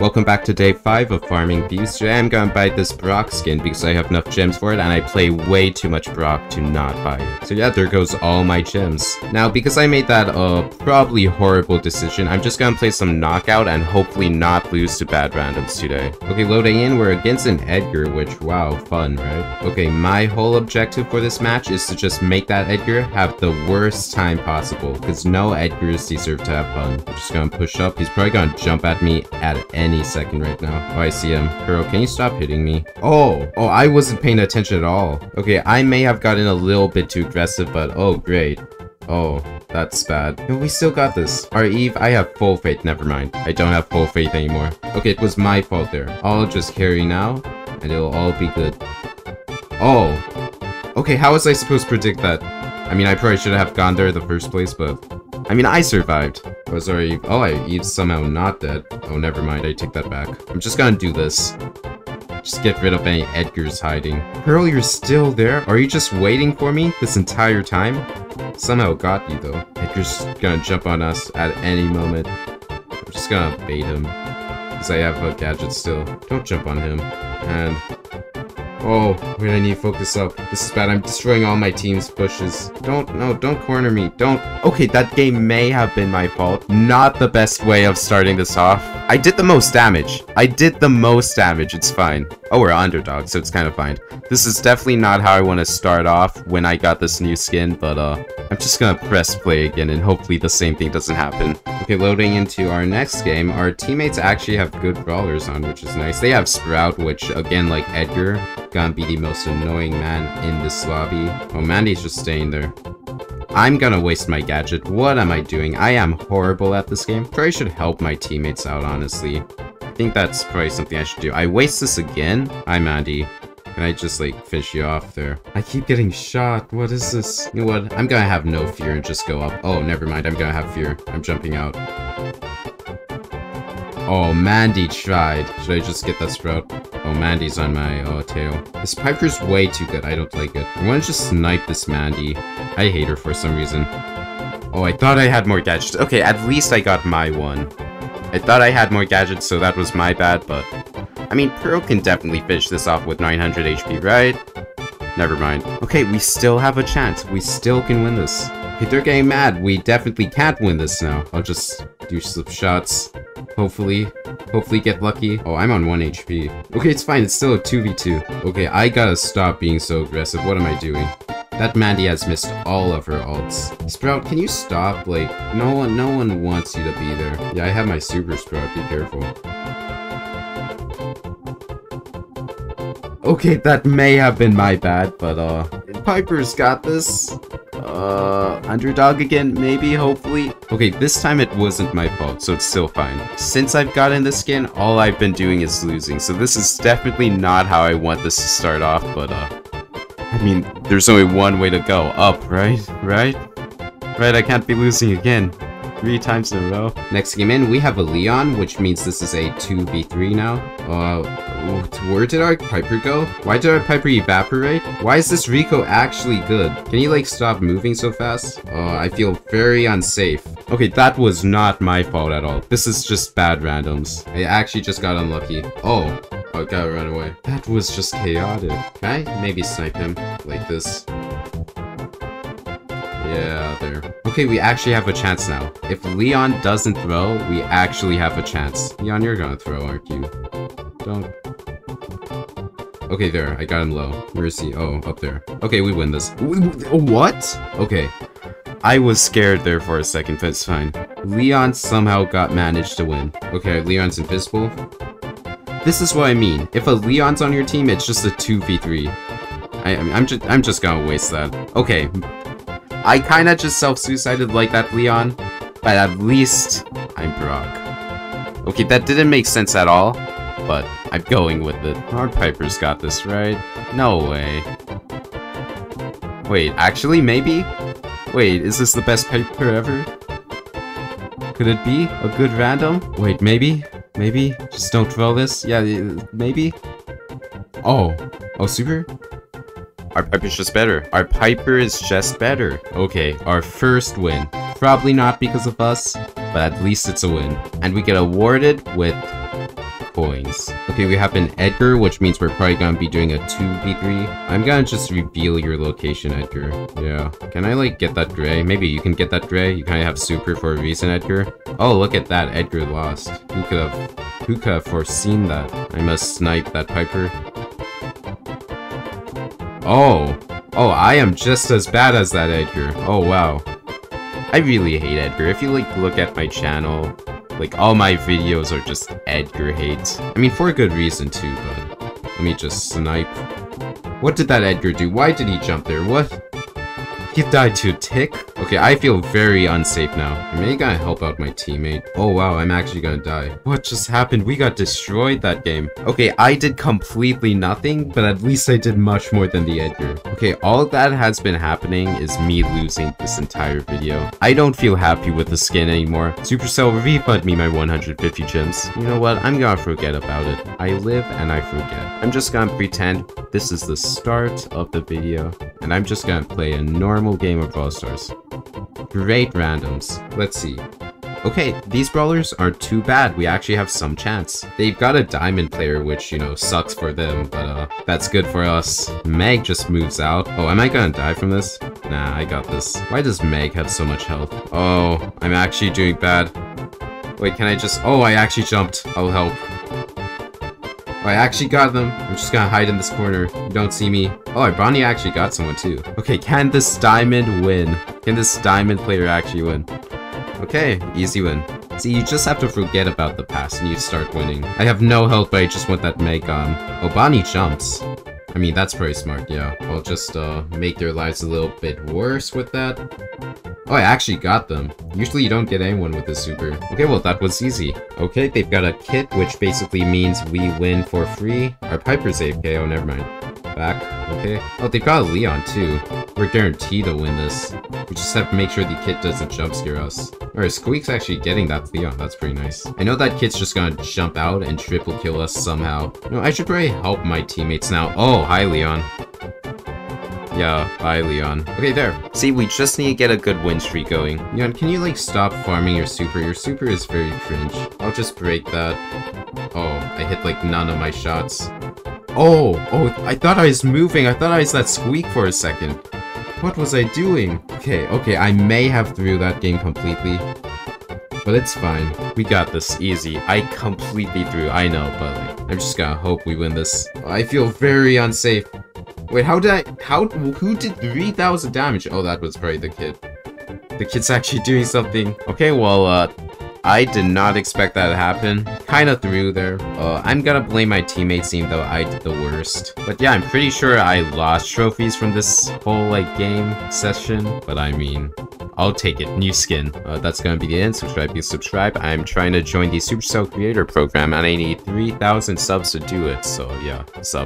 Welcome back to day 5 of Farming Views. Today I'm gonna buy this Brock skin because I have enough gems for it and I play way too much Brock to not buy it. So yeah, there goes all my gems. Now, because I made that uh, probably horrible decision, I'm just gonna play some Knockout and hopefully not lose to bad randoms today. Okay, loading in, we're against an Edgar, which, wow, fun, right? Okay, my whole objective for this match is to just make that Edgar have the worst time possible, because no Edgars deserve to have fun. I'm just gonna push up. He's probably gonna jump at me at any any second right now. Oh, I see him. Girl, can you stop hitting me? Oh, oh, I wasn't paying attention at all. Okay, I may have gotten a little bit too aggressive, but oh, great. Oh, that's bad. We still got this. Alright, Eve, I have full faith. Never mind. I don't have full faith anymore. Okay, it was my fault there. I'll just carry now, and it'll all be good. Oh. Okay, how was I supposed to predict that? I mean, I probably should have gone there in the first place, but I mean, I survived. Oh, sorry. Oh, I Eve's somehow not dead. Oh, never mind. I take that back. I'm just gonna do this. Just get rid of any Edgar's hiding. Pearl, you're still there? Are you just waiting for me this entire time? Somehow got you, though. Edgar's gonna jump on us at any moment. I'm just gonna bait him. Because I have a gadget still. Don't jump on him. And Oh, wait, I need to focus up. This is bad. I'm destroying all my team's bushes. Don't, no, don't corner me. Don't. Okay, that game may have been my fault. Not the best way of starting this off. I did the most damage. I did the most damage. It's fine. Oh, we're underdog, so it's kind of fine. This is definitely not how I want to start off when I got this new skin, but uh, I'm just gonna press play again and hopefully the same thing doesn't happen. Okay, loading into our next game, our teammates actually have good brawlers on, which is nice. They have Sprout, which again, like Edgar, gonna be the most annoying man in this lobby. Oh, Mandy's just staying there. I'm gonna waste my gadget. What am I doing? I am horrible at this game. Probably should help my teammates out, honestly. I think that's probably something I should do. I waste this again? Hi, Mandy. Can I just, like, fish you off there? I keep getting shot. What is this? You know what? I'm gonna have no fear and just go up. Oh, never mind. I'm gonna have fear. I'm jumping out. Oh, Mandy tried. Should I just get that sprout? Oh, Mandy's on my uh, tail. This Piper's way too good. I don't like it. I want to just snipe this Mandy. I hate her for some reason. Oh, I thought I had more gadgets. Okay, at least I got my one. I thought I had more gadgets, so that was my bad, but... I mean, Pearl can definitely finish this off with 900 HP, right? Never mind. Okay, we still have a chance. We still can win this. Okay, they're getting mad. We definitely can't win this now. I'll just do some shots. Hopefully. Hopefully get lucky. Oh, I'm on 1 HP. Okay, it's fine. It's still a 2v2. Okay, I gotta stop being so aggressive. What am I doing? That Mandy has missed all of her ults. Sprout, can you stop? Like, no one no one wants you to be there. Yeah, I have my super Sprout. Be careful. Okay, that may have been my bad, but uh, Piper's got this. Uh, underdog again, maybe, hopefully. Okay, this time it wasn't my fault, so it's still fine. Since I've gotten the skin, all I've been doing is losing, so this is definitely not how I want this to start off, but uh, I mean, there's only one way to go, up, right? Right? Right, I can't be losing again three times in a row. Next game in, we have a Leon, which means this is a 2v3 now. Uh, where did our Piper go? Why did our Piper evaporate? Why is this Rico actually good? Can you like stop moving so fast? Uh, I feel very unsafe. Okay, that was not my fault at all. This is just bad randoms. I actually just got unlucky. Oh, I gotta run away. That was just chaotic. Can I maybe snipe him like this? There. Okay, we actually have a chance now. If Leon doesn't throw, we actually have a chance. Leon, you're gonna throw, aren't you? Don't. Okay, there. I got him low. Where is he? Oh, up there. Okay, we win this. What? Okay. I was scared there for a second, but it's fine. Leon somehow got managed to win. Okay, Leon's invisible. This is what I mean. If a Leon's on your team, it's just a 2v3. I, I'm just, I'm just gonna waste that. Okay, I kinda just self-suicided like that, Leon, but at least I'm Brock. Okay, that didn't make sense at all, but I'm going with it. Hard Piper's got this, right? No way. Wait, actually, maybe? Wait, is this the best Piper ever? Could it be a good random? Wait, maybe? Maybe? Just don't throw this? Yeah, maybe? Oh. Oh, super? Our Piper's just better. Our Piper is just better. Okay, our first win. Probably not because of us, but at least it's a win. And we get awarded with coins. Okay, we have an Edgar, which means we're probably gonna be doing a 2v3. I'm gonna just reveal your location, Edgar. Yeah. Can I, like, get that Dre? Maybe you can get that Dre? You kinda have Super for a reason, Edgar? Oh, look at that. Edgar lost. Who could have... Who could have foreseen that? I must snipe that Piper. Oh. Oh, I am just as bad as that Edgar. Oh, wow. I really hate Edgar. If you, like, look at my channel, like, all my videos are just Edgar hates. I mean, for a good reason, too, but... Let me just snipe. What did that Edgar do? Why did he jump there? What? He died to a tick? Okay, I feel very unsafe now. I may gotta help out my teammate. Oh wow, I'm actually gonna die. What just happened? We got destroyed that game. Okay, I did completely nothing, but at least I did much more than the Edgar. Okay, all that has been happening is me losing this entire video. I don't feel happy with the skin anymore. Supercell, refund me my 150 gems. You know what? I'm gonna forget about it. I live and I forget. I'm just gonna pretend this is the start of the video, and I'm just gonna play a normal game of Brawl Stars. Great randoms. Let's see. Okay, these brawlers aren't too bad. We actually have some chance. They've got a diamond player, which, you know, sucks for them, but uh, that's good for us. Meg just moves out. Oh, am I gonna die from this? Nah, I got this. Why does Meg have so much health? Oh, I'm actually doing bad. Wait, can I just- Oh, I actually jumped. I'll help. I actually got them. I'm just gonna hide in this corner. You don't see me. Oh, Bonnie actually got someone too. Okay, can this diamond win? Can this diamond player actually win? Okay, easy win. See, you just have to forget about the past and you start winning. I have no health, but I just want that on. Oh, Bonnie jumps. I mean, that's pretty smart, yeah. I'll just uh, make their lives a little bit worse with that. Oh, I actually got them. Usually you don't get anyone with a super. Okay, well, that was easy. Okay, they've got a kit, which basically means we win for free. Our Piper's AFK, oh, never mind. Back, okay. Oh, they've got a Leon, too. We're guaranteed to win this. We just have to make sure the kit doesn't jump scare us. Alright, Squeak's actually getting that Leon. That's pretty nice. I know that kit's just gonna jump out and triple kill us somehow. No, I should probably help my teammates now. Oh, hi, Leon. Yeah, bye, Leon. Okay, there. See, we just need to get a good win streak going. Leon, can you, like, stop farming your super? Your super is very cringe. I'll just break that. Oh, I hit, like, none of my shots. Oh, oh, I thought I was moving. I thought I was that squeak for a second. What was I doing? Okay, okay, I may have threw that game completely. But it's fine. We got this easy. I completely threw, I know, but like, I'm just gonna hope we win this. I feel very unsafe. Wait, how did I- how- who did 3,000 damage? Oh, that was probably the kid. The kid's actually doing something. Okay, well, uh, I did not expect that to happen. Kinda threw there. Uh, I'm gonna blame my teammates even though I did the worst. But yeah, I'm pretty sure I lost trophies from this whole, like, game session. But I mean, I'll take it. New skin. Uh, that's gonna be the end. Subscribe, please subscribe. I'm trying to join the Supercell Creator Program and I need 3,000 subs to do it. So yeah, sub.